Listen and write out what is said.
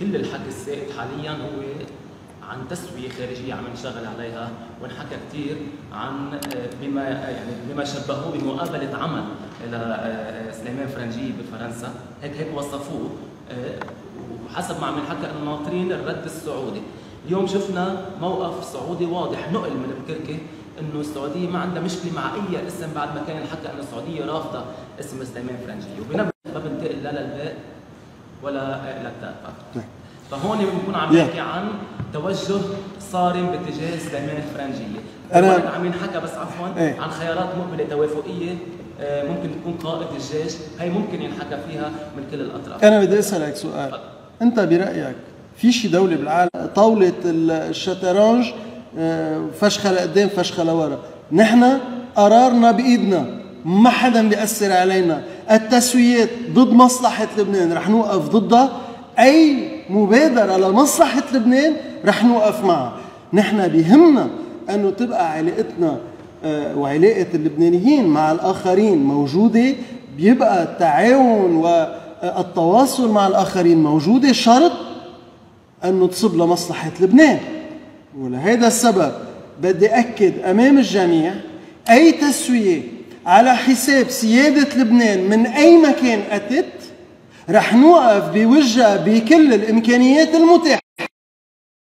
كل الحكي السائد حاليا هو عن تسويه خارجية عم نشتغل عليها ونحكى كثير عن آه، بما يعني بما شبهوه بمقابلة عمل لسليمان فرنجي بفرنسا. هيك هيك وصفوه. وحسب ما عم نحكى إنه ناطرين الرد السعودي. اليوم شفنا موقف سعودي واضح نقل من بكركه إنه السعودية ما عندها مشكلة مع أي اسم بعد ما كان الحكى إنه السعودية رافضة اسم سليمان فرنجي. وبنفس ما بنتقل لا ولا للتاء طيب. فهون بنكون عم نحكي عن توجه صارم باتجاه سليمان الفرنجية. أنا عم ينحكى بس عفوا إيه؟ عن خيارات مقبلة توافقية آه، ممكن تكون قائد الجيش. هي ممكن ينحكى فيها من كل الأطراف. أنا بدي أسألك سؤال. أنت برأيك في شي دولة بالعالم؟ طاولة الشطرنج آه، فشخة لقدام فشخة لورا. نحن قرارنا بإيدنا. ما حدا بيأثر علينا. التسويات ضد مصلحة لبنان رح نوقف ضدها. أي مبادرة لمصلحة لبنان رح نوقف معها. نحن بهمنا أنه تبقى علاقتنا آه، وعلاقة اللبنانيين مع الآخرين موجودة. بيبقى التعاون والتواصل مع الآخرين موجودة. شرط أنه تصب لمصلحة لبنان. ولهذا السبب بدي أكد أمام الجميع أي تسوية على حساب سيادة لبنان من أي مكان أتت رح نوقف بوجهها بكل الإمكانيات المتاحة.